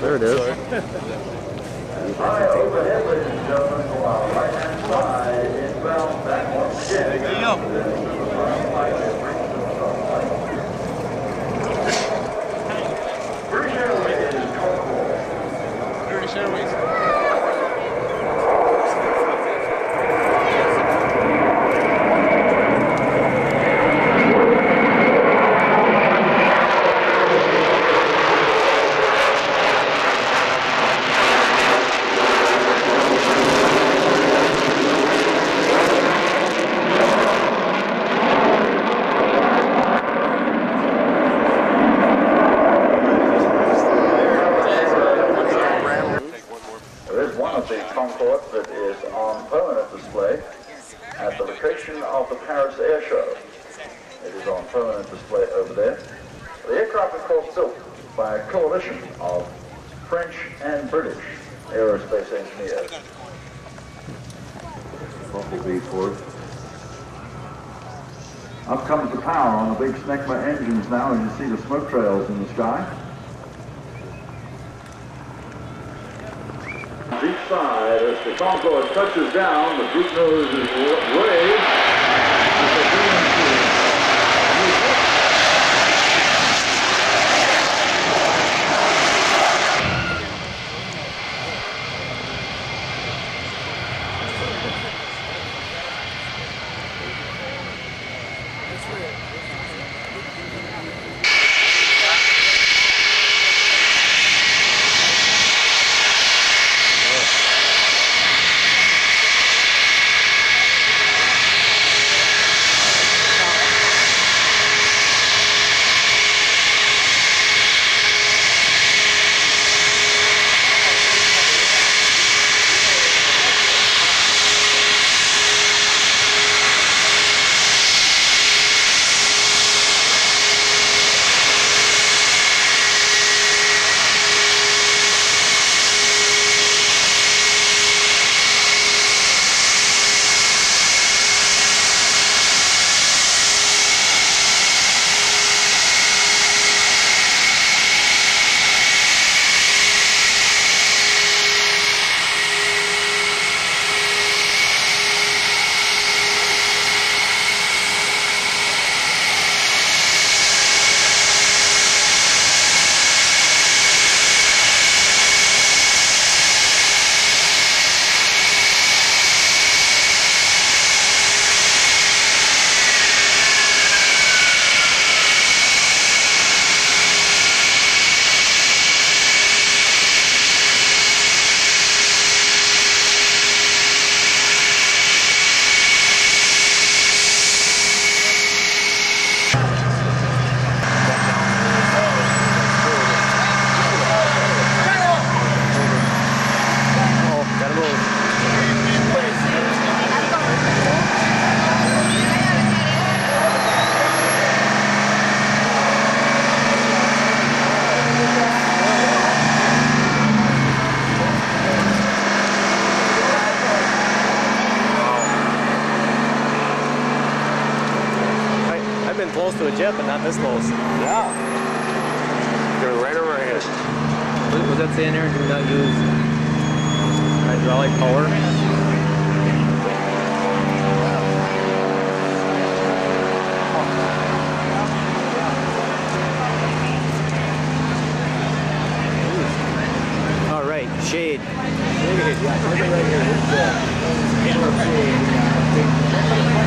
There it is. There you go. British Airways. There is one of the Concorde that is on permanent display at the location of the Paris Air Show. It is on permanent display over there. The aircraft, of course, built by a coalition of French and British aerospace engineers. Bumblebee Ford. Up comes the power on the big Snecma engines now, and you see the smoke trails in the sky. Deep side, as the Concorde touches down, the droop nose is wa- close to a jet, but not this close. Yeah. They're right over our heads. What was that saying there? Do not use hydraulic power. All right, shade. Look. Yeah, look at it right here. This is, uh, camera shade.